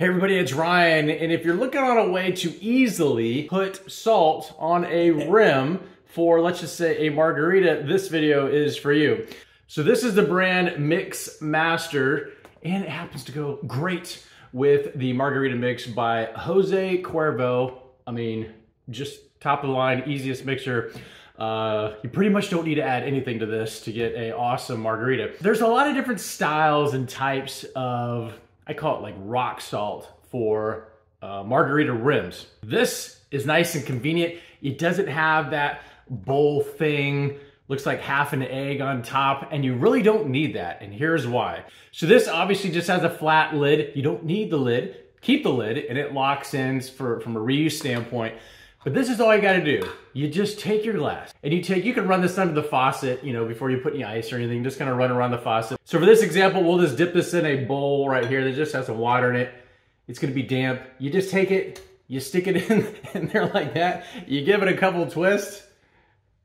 Hey everybody, it's Ryan, and if you're looking on a way to easily put salt on a rim for, let's just say, a margarita, this video is for you. So this is the brand Mix Master, and it happens to go great with the margarita mix by Jose Cuervo. I mean, just top of the line, easiest mixer. Uh, you pretty much don't need to add anything to this to get a awesome margarita. There's a lot of different styles and types of, I call it like rock salt for uh, margarita rims. This is nice and convenient. It doesn't have that bowl thing, looks like half an egg on top, and you really don't need that, and here's why. So this obviously just has a flat lid. You don't need the lid. Keep the lid, and it locks in for, from a reuse standpoint. But this is all you gotta do. You just take your glass and you take, you can run this under the faucet, you know, before you put any ice or anything, just kind of run around the faucet. So for this example, we'll just dip this in a bowl right here that just has some water in it. It's gonna be damp. You just take it, you stick it in, in there like that, you give it a couple twists,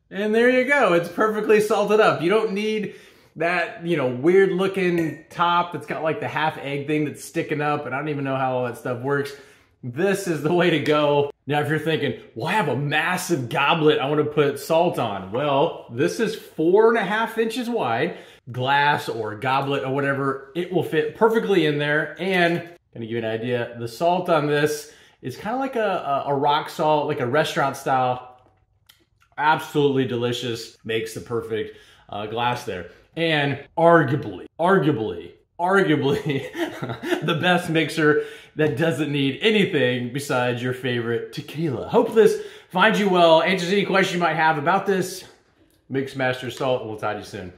and there you go. It's perfectly salted up. You don't need that, you know, weird looking top that's got like the half egg thing that's sticking up, and I don't even know how all that stuff works. This is the way to go. Now, if you're thinking, well, I have a massive goblet I want to put salt on. Well, this is four and a half inches wide, glass or goblet or whatever. It will fit perfectly in there. And gonna give you an idea, the salt on this is kind of like a, a, rock salt, like a restaurant style. Absolutely delicious, makes the perfect uh, glass there. And arguably, arguably, arguably the best mixer that doesn't need anything besides your favorite tequila. Hope this finds you well. Answers any questions you might have about this Mix Master Salt, we'll talk to you soon.